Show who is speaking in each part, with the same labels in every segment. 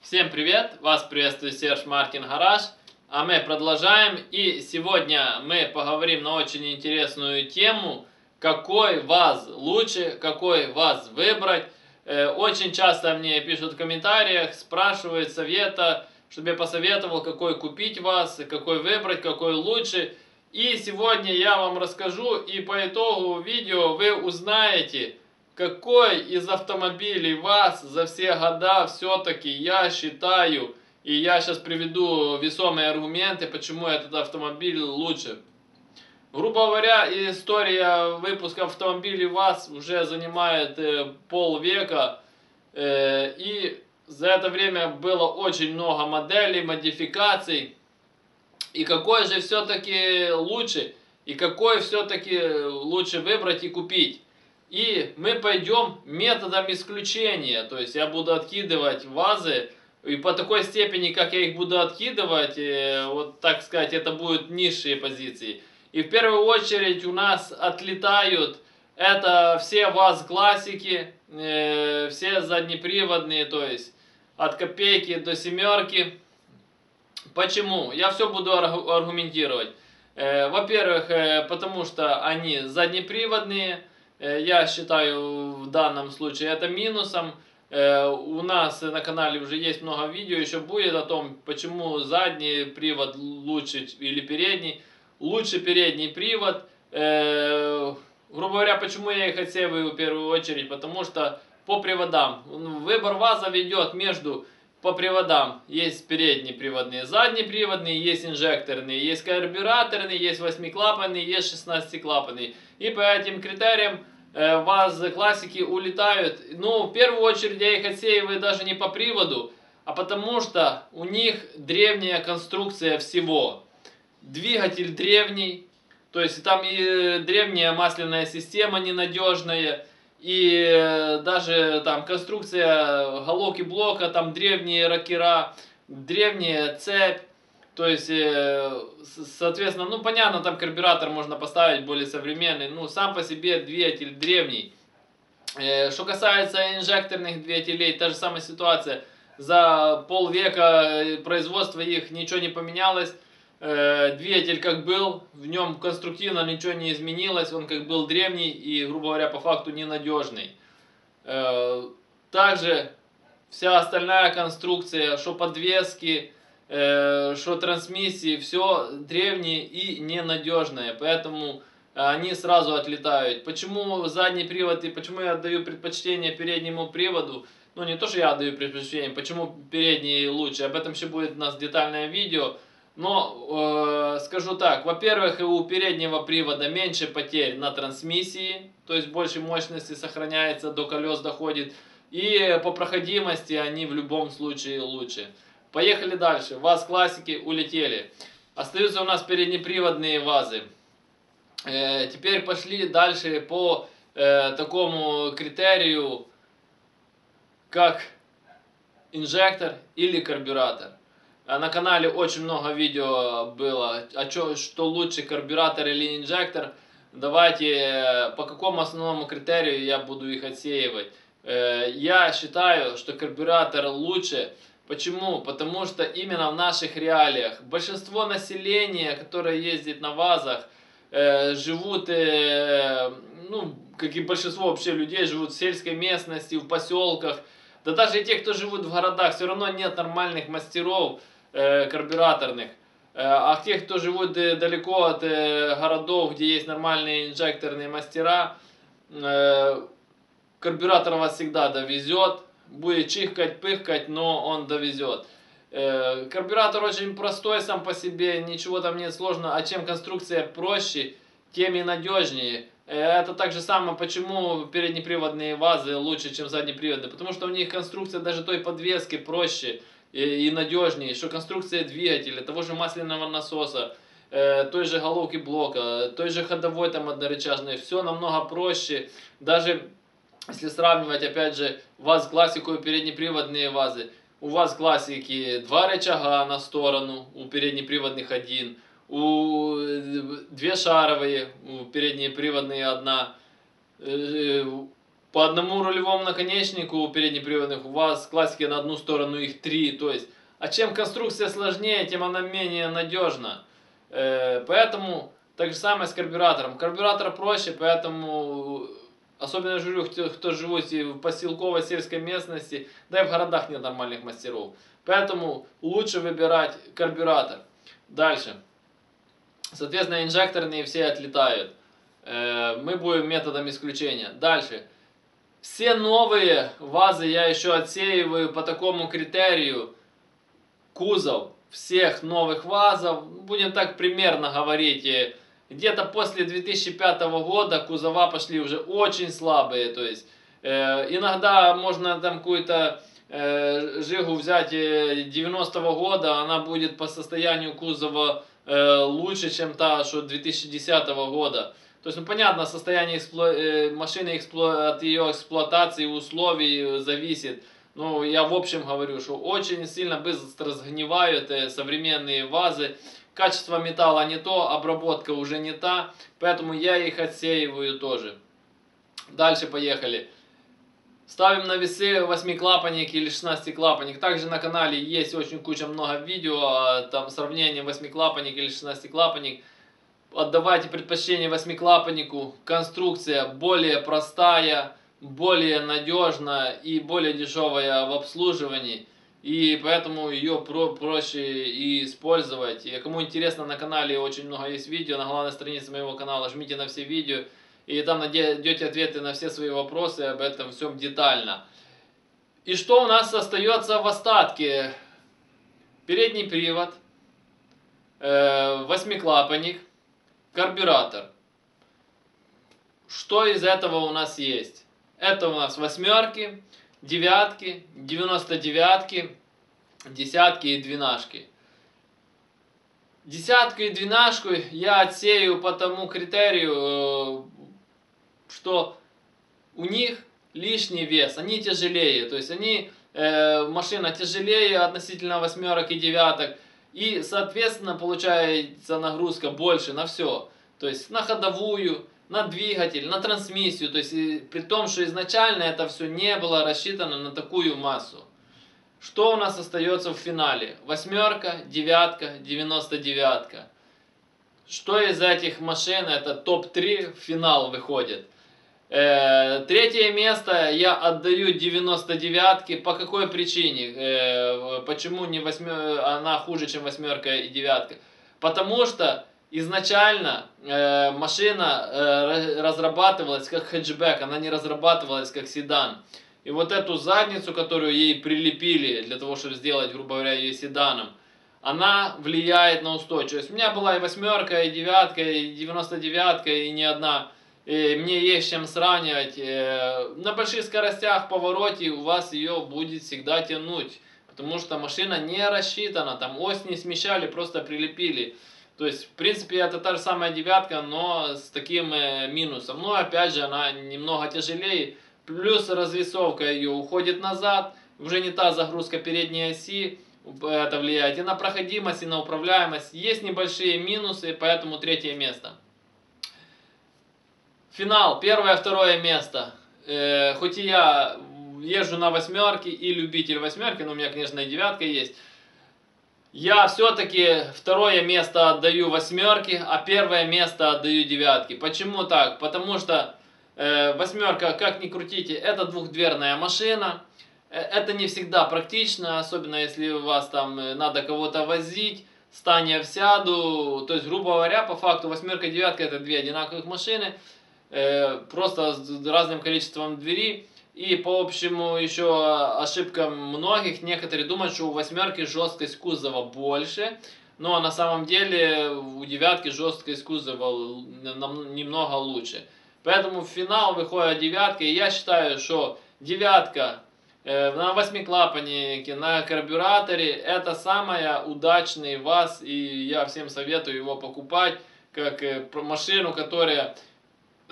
Speaker 1: Всем привет! Вас приветствует Серж Мартин Гараж. А мы продолжаем. И сегодня мы поговорим на очень интересную тему. Какой ваз лучше, какой ваз выбрать. Э, очень часто мне пишут в комментариях, спрашивают совета, чтобы я посоветовал, какой купить ваз, какой выбрать, какой лучше. И сегодня я вам расскажу, и по итогу видео вы узнаете, какой из автомобилей вас за все года все-таки я считаю, и я сейчас приведу весомые аргументы, почему этот автомобиль лучше. Грубо говоря, история выпуска автомобилей ВАЗ уже занимает э, полвека, э, и за это время было очень много моделей, модификаций. И какой же все-таки лучше, и какой все-таки лучше выбрать и купить. И мы пойдем методом исключения, то есть я буду откидывать вазы, и по такой степени, как я их буду откидывать, э, вот так сказать, это будут низшие позиции. И в первую очередь у нас отлетают это все ВАЗ-классики, э, все заднеприводные, то есть от копейки до семерки. Почему? Я все буду аргументировать. Э, во-первых, потому что они заднеприводные, Э, я считаю в данном случае это минусом. Э, у нас на канале уже есть много видео, еще будет о том, почему задний привод лучше или передний. Лучше передний привод. Э, грубо говоря, почему я их отсеиваю в первую очередь? Потому что по приводам. Выбор ваза ведет между по приводам. Есть передние приводные, задние приводные, есть инжекторные, есть карбюраторные, есть восьмиклапанные, есть шестнадцатиклапанные. И по этим критериям э, ВАЗ классики улетают. Ну, в первую очередь я их отсеиваю даже не по приводу, а потому что у них древняя конструкция всего. Двигатель древний, то есть там и древняя масляная система ненадежная, и э, даже там конструкция головки блока, там древние ракера, древняя цепь, то есть, э, соответственно, ну понятно, там карбюратор можно поставить более современный, ну сам по себе двигатель древний. Э, что касается инжекторных двигателей, та же самая ситуация. За полвека производства их ничего не поменялось. Э, двигатель как был, в нем конструктивно ничего не изменилось, он как был древний и, грубо говоря, по факту ненадежный. Э, также вся остальная конструкция, что подвески, э, что трансмиссии, все древние и ненадежные, поэтому они сразу отлетают. Почему задний привод и почему я отдаю предпочтение переднему приводу? Ну, не то, что я отдаю предпочтение, почему передний лучше, об этом еще будет у нас детальное видео. Но э, скажу так, во-первых, у переднего привода меньше потерь на трансмиссии, то есть больше мощности сохраняется, до колес доходит. И по проходимости они в любом случае лучше. Поехали дальше. ВАЗ классики улетели. Остаются у нас переднеприводные ВАЗы. Э, теперь пошли дальше по э, такому критерию, как инжектор или карбюратор. На канале очень много видео было, а чё, что лучше, карбюратор или инжектор. Давайте, э, по какому основному критерию я буду их отсеивать. Э, я считаю, что карбюратор лучше. Почему? Потому что именно в наших реалиях большинство населения, которое ездит на ВАЗах, э, живут, ну, как и большинство вообще людей, живут в сельской местности, в поселках. Да даже и те, кто живут в городах, все равно нет нормальных мастеров, Э, карбюраторных. Э, а тех, кто живут э, далеко от городов, где есть нормальные инжекторные мастера, карбюратор вас всегда довезет. Будет чихкать, пыхкать, но он довезет. Карбюратор очень простой сам по себе, ничего там нет сложного. А чем конструкция проще, тем и надежнее. Это так же самое, почему переднеприводные вазы лучше, чем заднеприводные. Потому что у них конструкция даже той подвески проще и, надежнее, что конструкция двигателя, того же масляного насоса, э, той же головки блока, той же ходовой там однорычажной, все намного проще. Даже если сравнивать, опять же, ВАЗ классику и переднеприводные вазы, у вас классики два рычага на сторону, у переднеприводных один, у две шаровые, у переднеприводные одна, э, по одному рулевому наконечнику переднеприводных, у вас классики на одну сторону их три, то есть, а чем конструкция сложнее, тем она менее надежна. Э, поэтому так же самое с карбюратором. Карбюратор проще, поэтому особенно журю, кто, кто живут в поселковой сельской местности, да и в городах нет нормальных мастеров. Поэтому лучше выбирать карбюратор. Дальше. Соответственно, инжекторные все отлетают. Э, мы будем методом исключения. Дальше. Все новые вазы я еще отсеиваю по такому критерию. Кузов всех новых вазов, будем так примерно говорить, э, где-то после 2005 года кузова пошли уже очень слабые, то есть э, иногда можно там какую-то э, жигу взять 90-го года, она будет по состоянию кузова э, лучше, чем та, что 2010 года. То есть, ну понятно, состояние экспло... э, машины экспло... от ее эксплуатации условий зависит. Ну, я в общем говорю, что очень сильно быстро сгнивают э, современные вазы. Качество металла не то, обработка уже не та, поэтому я их отсеиваю тоже. Дальше поехали. Ставим на весы 8-клапанник или 16-клапанник. Также на канале есть очень куча много видео, а, там сравнение 8-клапанник или 16-клапанник. Отдавайте предпочтение 8-клапаннику. Конструкция более простая, более надежная и более дешевая в обслуживании. И поэтому ее про проще и использовать. И кому интересно, на канале очень много есть видео. На главной странице моего канала жмите на все видео. И там найдете ответы на все свои вопросы об этом всем детально. И что у нас остается в остатке? Передний привод, э, восьмиклапанник, карбюратор. Что из этого у нас есть? Это у нас восьмерки, девятки, 99-ки, десятки и двенашки. Десятку и двенашку я отсею по тому критерию, э, что у них лишний вес, они тяжелее, то есть они, э, машина тяжелее относительно восьмерок и девяток, и, соответственно, получается нагрузка больше на все, то есть на ходовую, на двигатель, на трансмиссию, то есть при том, что изначально это все не было рассчитано на такую массу. Что у нас остается в финале? Восьмерка, девятка, девяносто девятка. Что из этих машин, это топ-3 в финал выходит. Э, третье место я отдаю 99-ке. По какой причине? Э, почему не восьмер... она хуже, чем восьмерка и девятка? Потому что изначально э, машина разрабатывалась как хэтчбэк, она не разрабатывалась как седан. И вот эту задницу, которую ей прилепили для того, чтобы сделать, грубо говоря, ее седаном, она влияет на устойчивость. У меня была и восьмерка, и девятка, и девяносто девятка, и не одна. И мне есть чем сравнивать. Э, на больших скоростях повороте у вас ее будет всегда тянуть. Потому что машина не рассчитана, там ось не смещали, просто прилепили. То есть, в принципе, это та же самая девятка, но с таким э, минусом. Но, опять же, она немного тяжелее. Плюс развесовка ее уходит назад. Уже не та загрузка передней оси. Это влияет и на проходимость, и на управляемость. Есть небольшие минусы, поэтому третье место. Финал. Первое, второе место. Э, хоть и я езжу на восьмерке и любитель восьмерки, но у меня, конечно, и девятка есть. Я все-таки второе место отдаю восьмерке, а первое место отдаю девятке. Почему так? Потому что э, восьмерка, как ни крутите, это двухдверная машина. Э, это не всегда практично, особенно если у вас там э, надо кого-то возить. Стань я сяду. То есть, грубо говоря, по факту восьмерка и девятка это две одинаковых машины. Э, просто с разным количеством дверей. И по общему еще ошибкам многих, некоторые думают, что у восьмерки жесткость кузова больше, но на самом деле у девятки жесткость кузова немного лучше. Поэтому в финал выходит девятка, и я считаю, что девятка э, на восьмиклапаннике, на карбюраторе, это самая удачный ВАЗ, и я всем советую его покупать, как э, машину, которая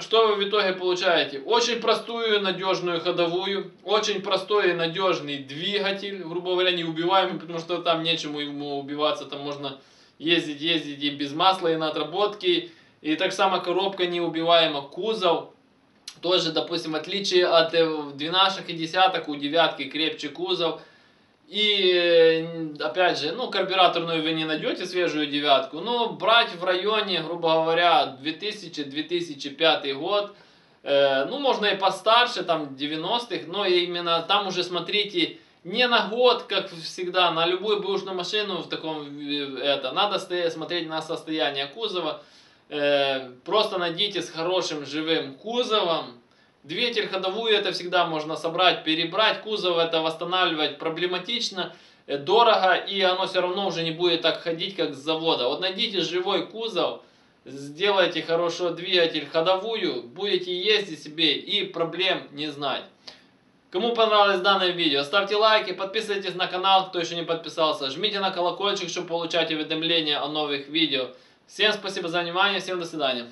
Speaker 1: что вы в итоге получаете? Очень простую надежную ходовую, очень простой и надежный двигатель, грубо говоря, неубиваемый, потому что там нечему ему убиваться, там можно ездить, ездить и без масла, и на отработке, и так само коробка неубиваема, кузов Тоже, допустим, в отличие от э, двенашек и десяток, у девятки крепче кузов. И, опять же, ну, карбюраторную вы не найдете свежую девятку, но брать в районе, грубо говоря, 2000-2005 год, э, ну, можно и постарше, там, 90-х, но именно там уже смотрите не на год, как всегда, на любую бэушную машину в таком, э, это, надо смотреть на состояние кузова, э, просто найдите с хорошим живым кузовом, Двигатель ходовую это всегда можно собрать, перебрать, кузов это восстанавливать проблематично, э, дорого, и оно все равно уже не будет так ходить, как с завода. Вот найдите живой кузов, сделайте хороший двигатель ходовую, будете ездить себе и проблем не знать. Кому понравилось данное видео, ставьте лайки, подписывайтесь на канал, кто еще не подписался, жмите на колокольчик, чтобы получать уведомления о новых видео. Всем спасибо за внимание, всем до свидания.